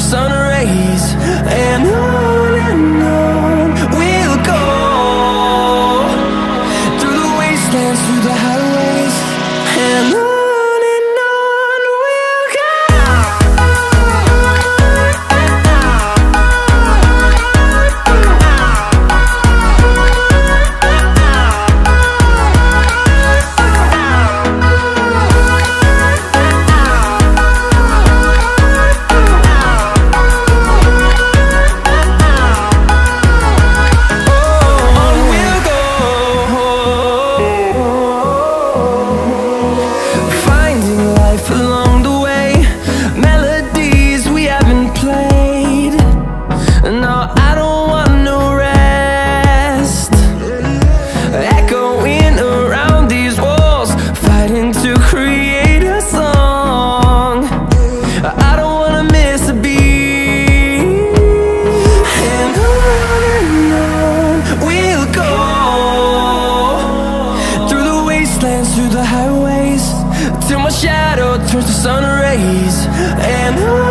sun rays and I the sun rays and I